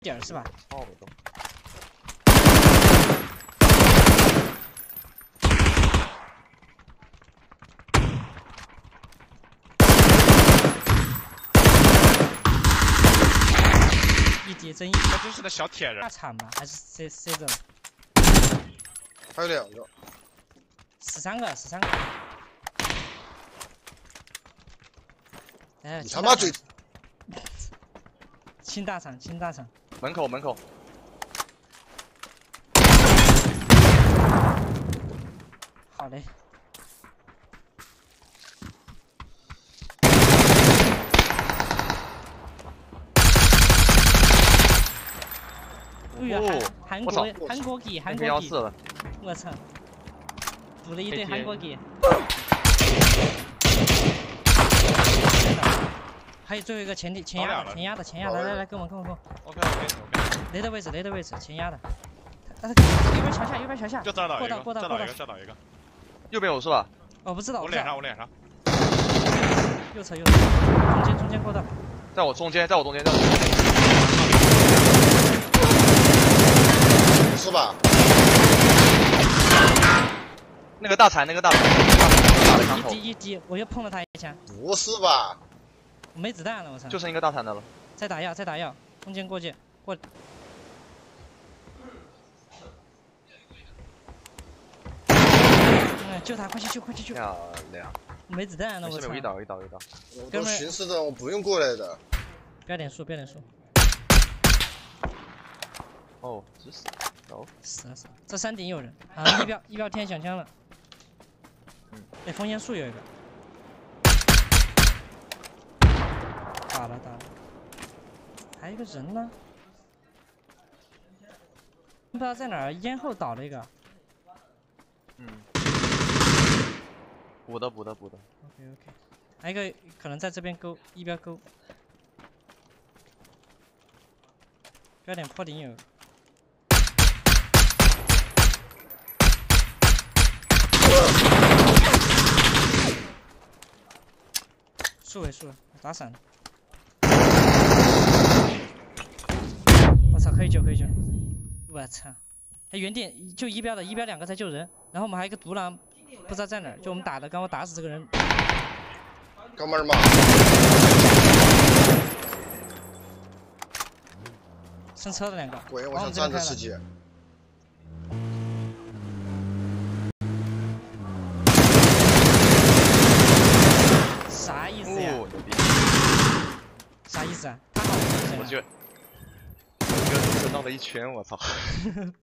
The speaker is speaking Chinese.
点儿是吧？差不多。一叠争一，他真是个小铁人大。场吗？还是 C C 的？还有两个，十三个，十三个。哎，你他妈嘴！清大场，清大场。门口门口，好嘞。哎呀，韩国韩国给韩国给个幺四，了，我操！补了一队被贴韩国给。还有最后一个前地前压的，前压的，前压的，来来来，跟我跟我跟我，OK OK OK，雷的位置，雷的位置，前压的。但是右边桥下，右边桥下。就这儿倒一个，过道过道过道这儿倒一个，这儿倒一个，右边有是吧？我不知道，我。脸上我脸上，右侧右侧，中间中间过道。在我中间，在我中间，在我中间。是吧？那个大残，那个大残，一，滴一滴，我又碰了他一枪，不是吧？我没子弹了，我操！就剩一个大残的了。再打药，再打药，中间过去，过。嗯，救他，快去救，快去救！漂亮，没子弹了，我操！一刀一刀一刀。我哥们儿都寻思着我不用过来的，标点数，标点数，哦，只死。哦，死了死了。这山顶有人啊！一标一标天响枪了。嗯。哎，风烟树有一个。打了打了。还有一个人呢？不知道在哪儿，烟后倒了一个。嗯。补的补的补的。OK OK，还有一个可能在这边勾一边勾，标点破顶有。树尾树尾，打散了。我操，可以救可以救！我操，他，原点就一标的，一标两个在救人，然后我们还有一个独狼，不知道在哪儿，就我们打的，刚我打死这个人，哥们儿嘛，上车的两个，鬼，我想站。着吃鸡。啥意思呀？哦，啥意思啊？绕了一圈，我操！